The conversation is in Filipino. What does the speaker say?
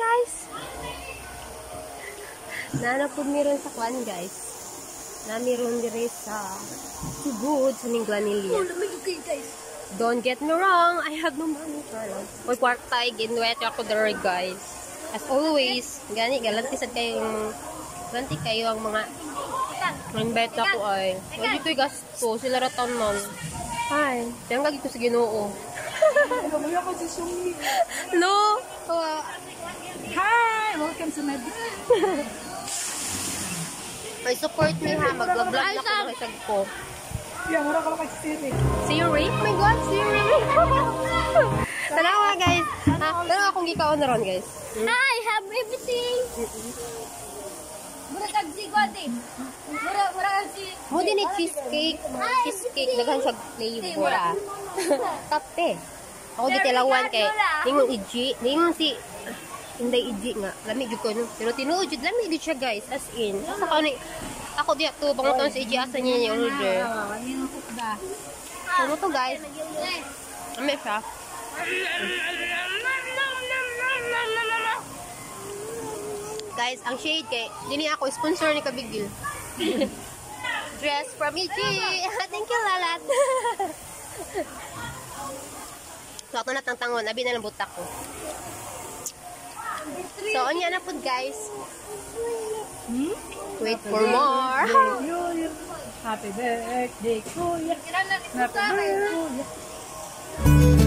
guys. Nanapod mi ron sa kwan, guys. Nami ron dire sa Sugod sa Ningguanilya. Oh. Don't get me wrong, I have no money. Oy, kwartay, ginuwet ako there, guys. As always, gani, galanti sad kayo yung galanti kayo ang mga invite ako ay. Wala dito'y gasto, sila ratan man. Ay, diyan ka dito sa ginoo. Mamaya ko si Sumi. No! Uh, To my may support me ha, mag-vlog na ko ng isang ko. Yan, mura ka kay Siri. Siri? Oh my god, Siri! Tanawa guys. Ah, pero akong gikaon na ron guys. Hi! Have everything! Mura kag si Gwatin. Mura, mura kag si... Mo din ni cheesecake. Cheesecake, daghan siya flavor ah. Kape. Ako di tilawan kay ningon iji, ningon si Inday iji nga. Lami jud ko no. Pero tinuod jud lami jud siya guys as in. Sa kani ako di to panguton sa iji asa niya yung order. Ano? Ano to guys? Ame siya. Guys, ang shade kay dini ako sponsor ni Kabigil. Dress from Iji. Thank you, Lalat. so, ako na tantangon. Abi na lang butak ko. So, unya na po guys. Hmm? Wait for more. Happy birthday, Kuya. Happy birthday, Kuya.